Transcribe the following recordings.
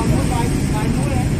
còn mỗi vài vài mũi đấy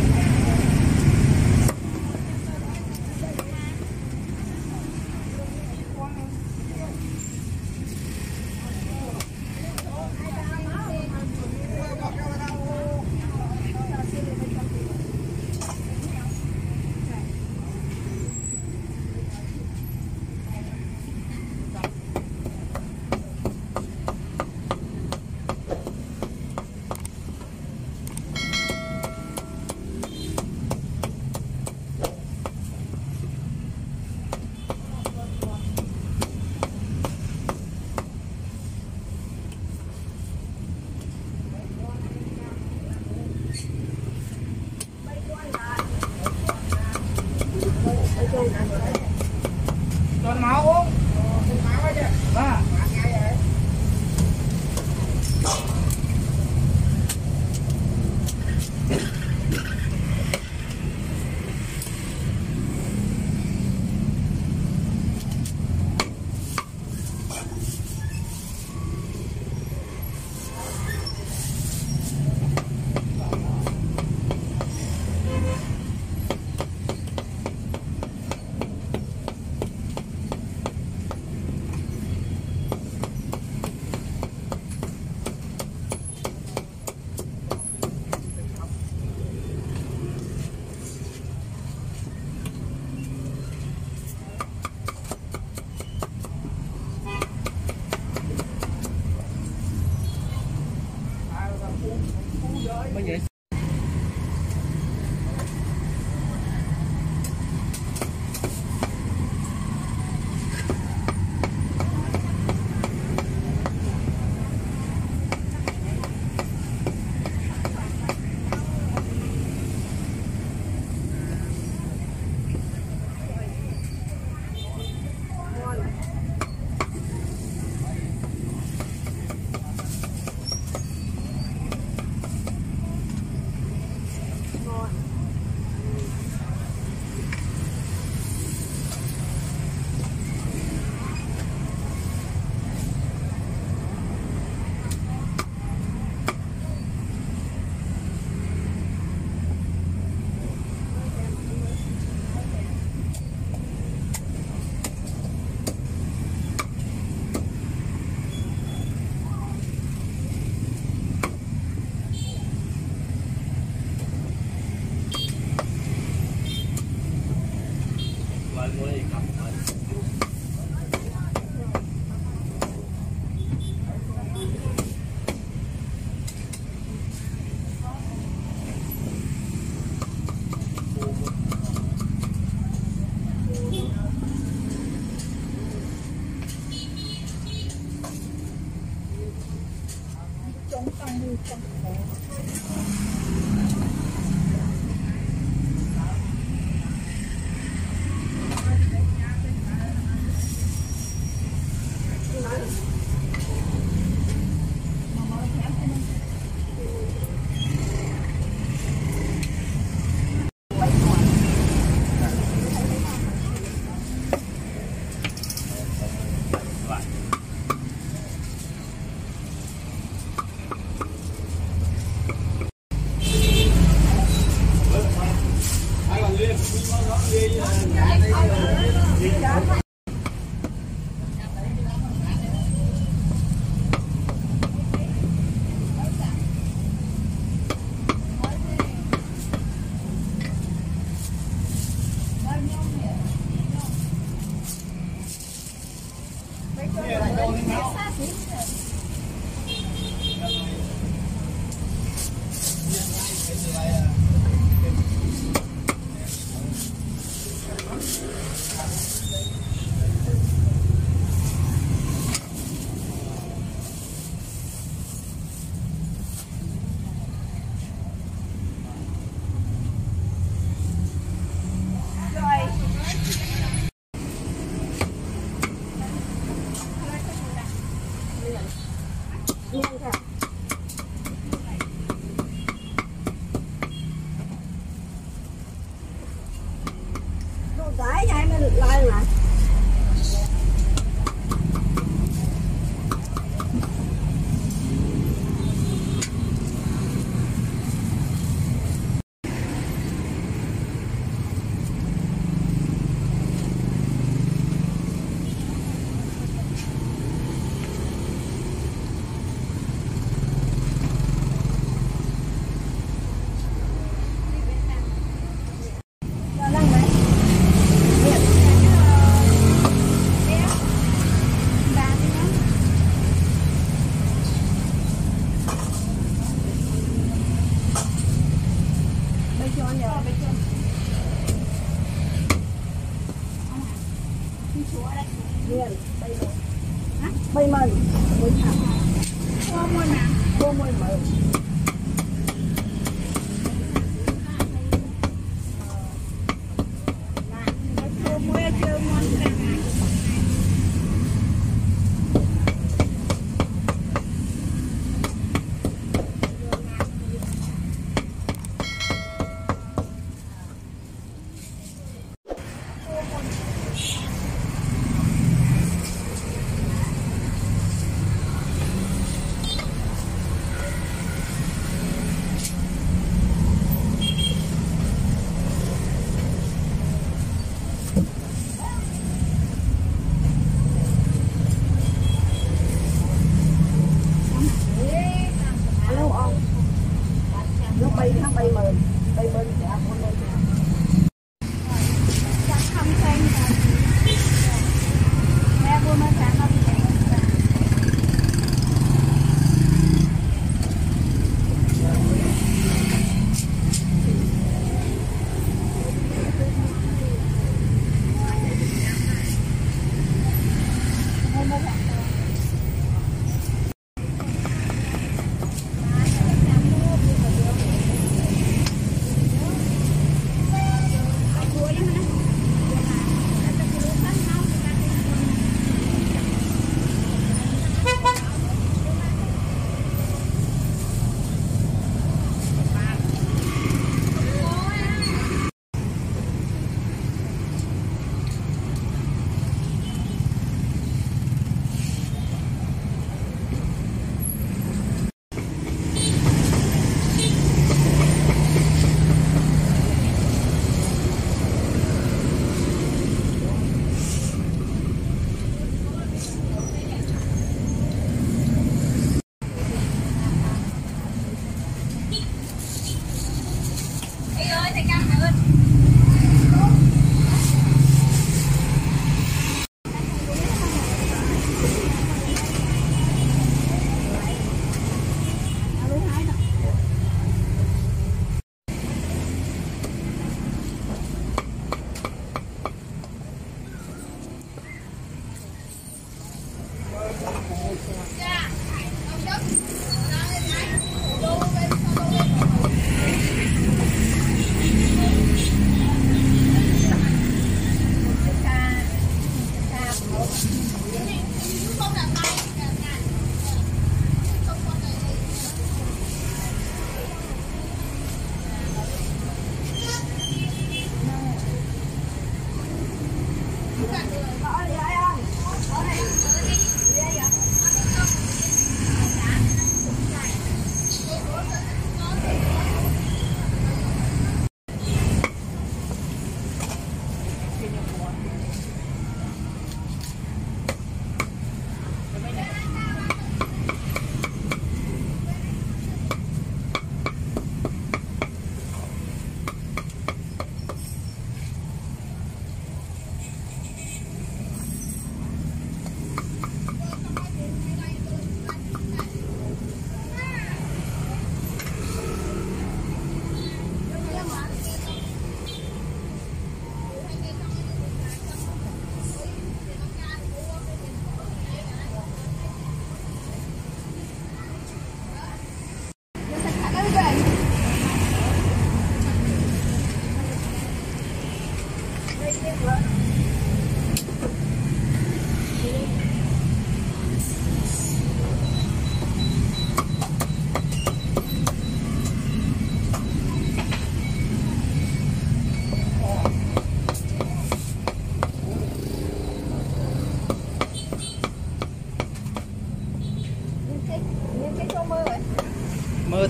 はい。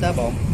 tá bom.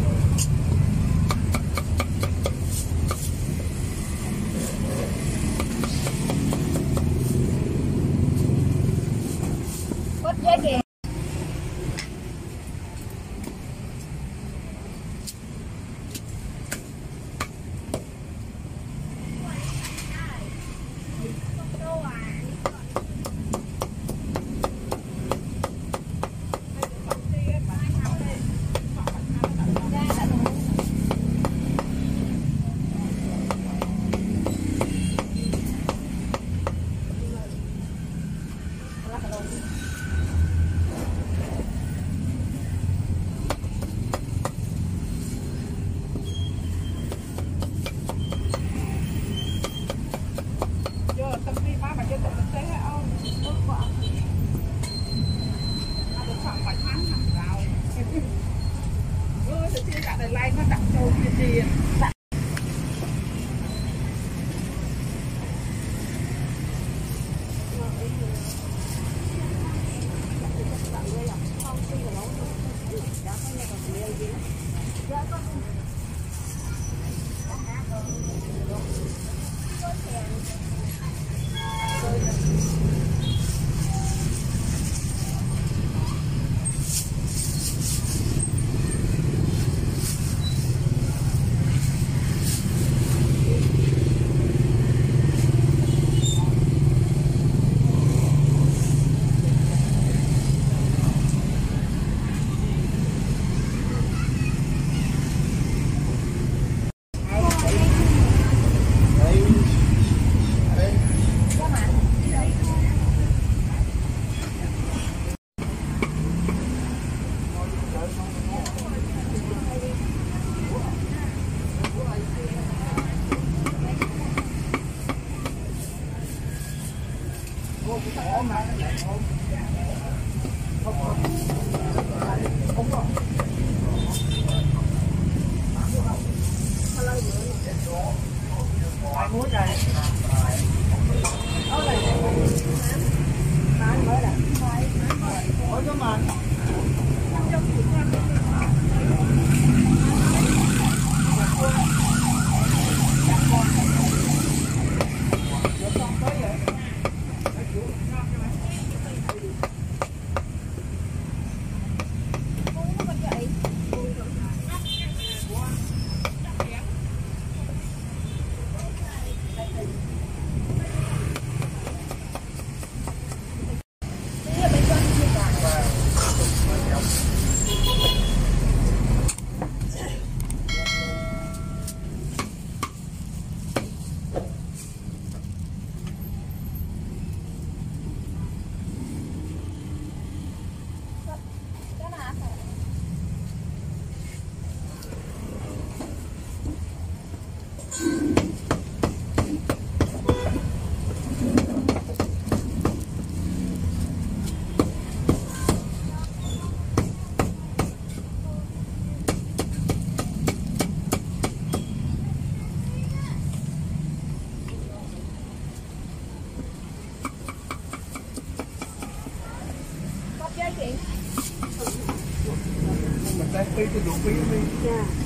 Yeah.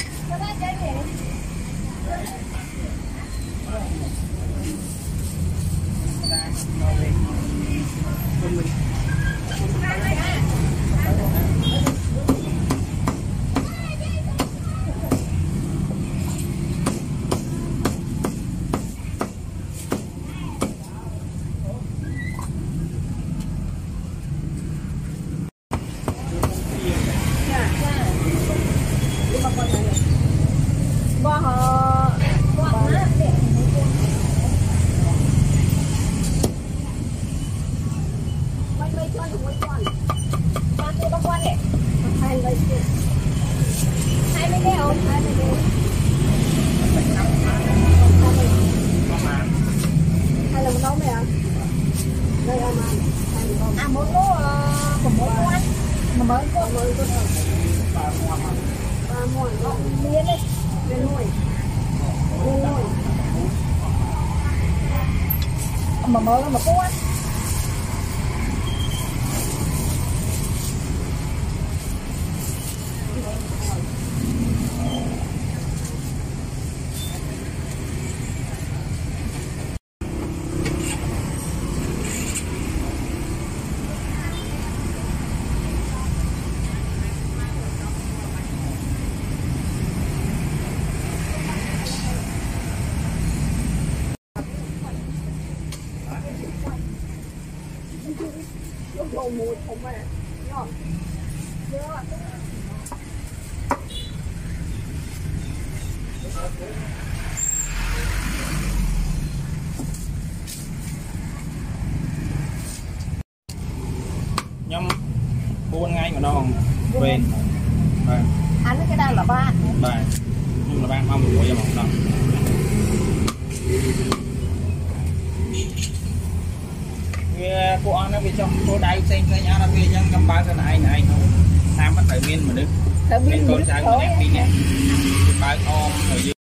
Vâng, ăn cái đây là ba. Vâng. Nhưng là bạn mong của cho một đồng Vì cô ăn nó bị trong cô đáy xanh xanh á nó bị trong cầm bao cái này này không? Tham bắt phải miên mà đứng. Con biến trái thở của em đi nè ở dưới អ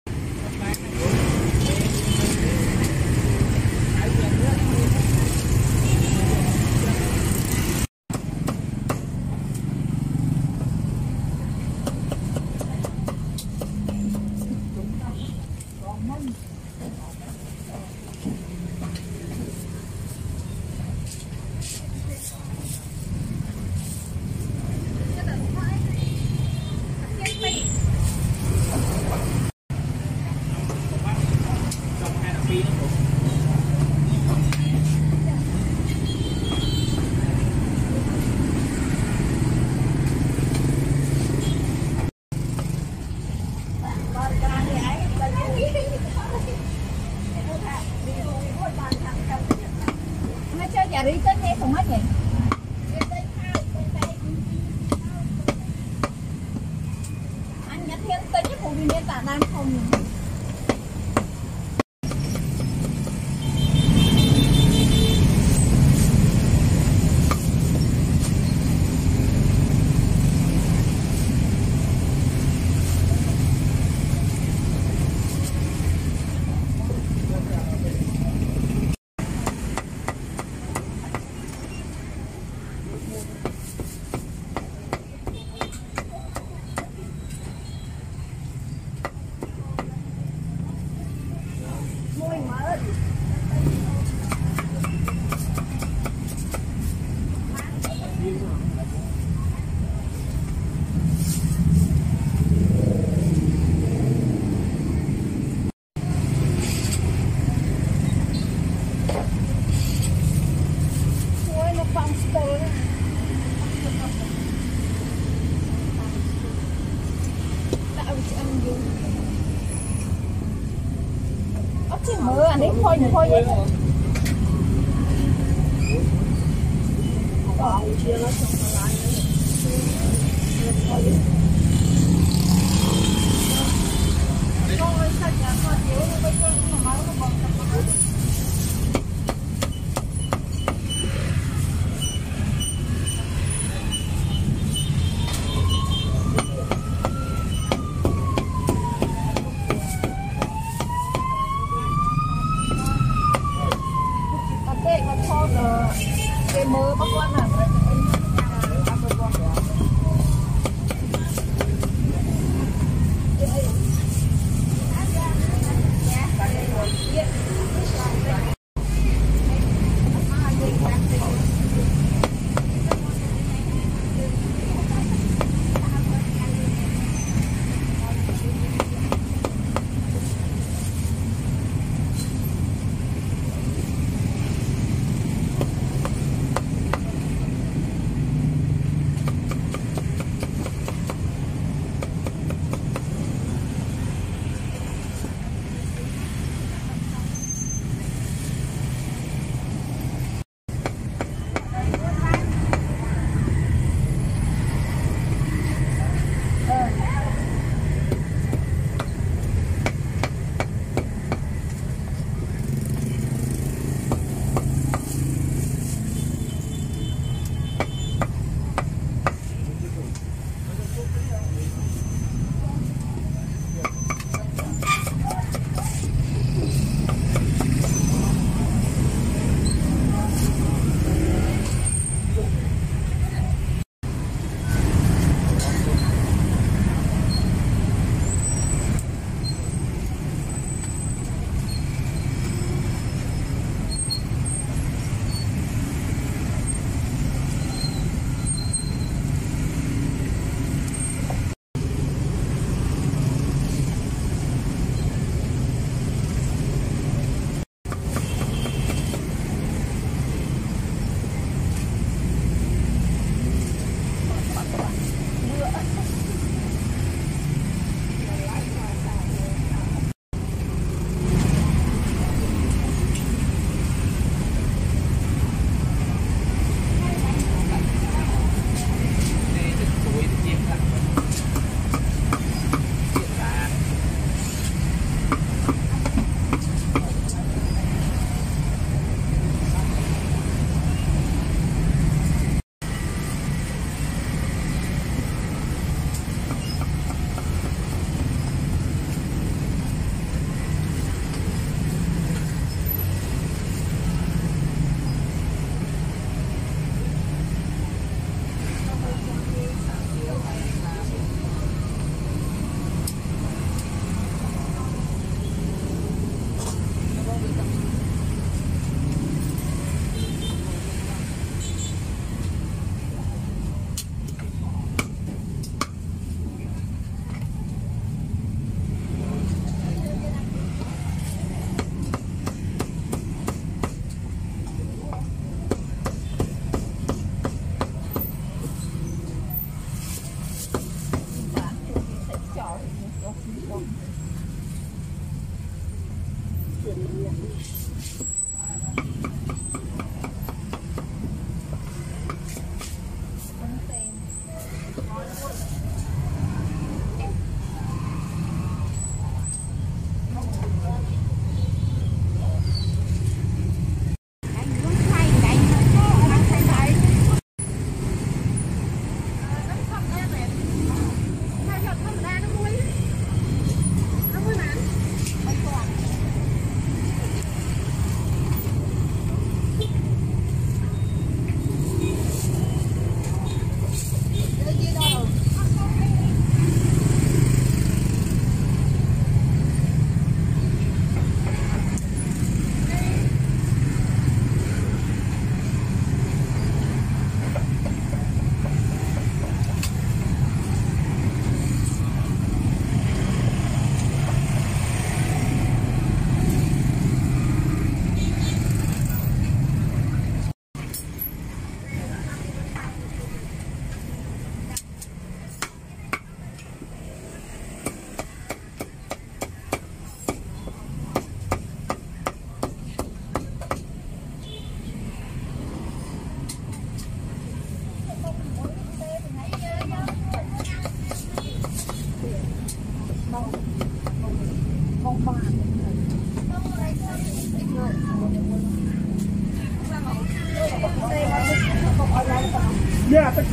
欢迎欢迎。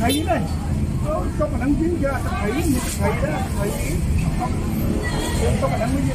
Thầy đây Ờ, có mà đăng ký ra thầy như thầy đó không có mà đăng ký ra